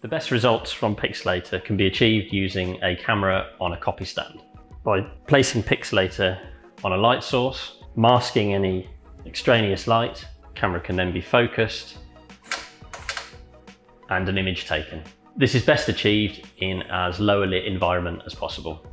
The best results from pixl-latr can be achieved using a camera on a copy stand. By placing pixl-latr on a light source, masking any extraneous light, camera can then be focused and an image taken. This is best achieved in as lower lit environment as possible.